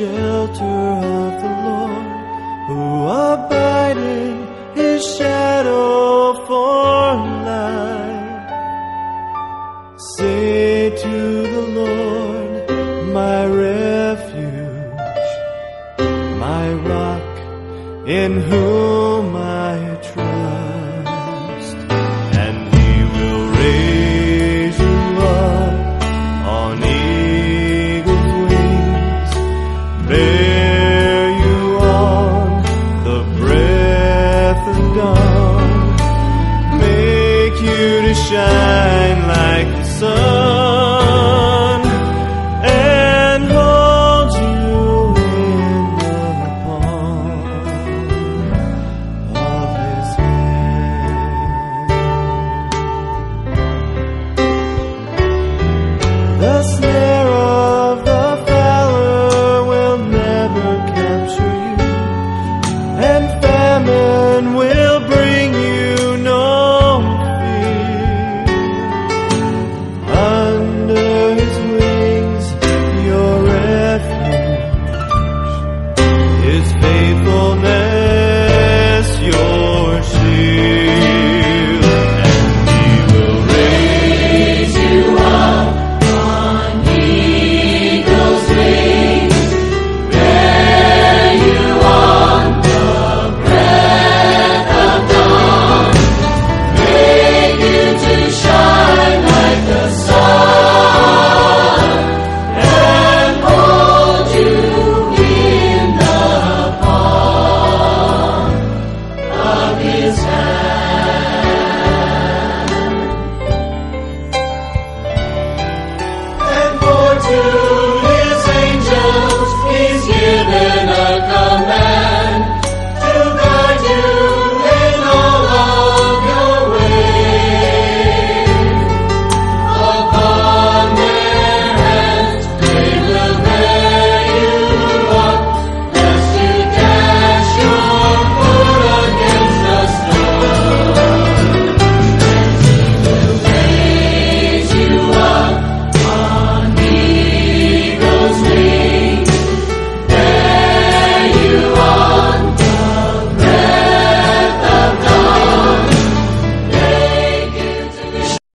shelter of the Lord, who abide in his shadow for light. Say to the Lord, my refuge, my rock, in whom I to shine like the sun and hold you in the palm of his hand. The snare of the fowler will never capture you, and.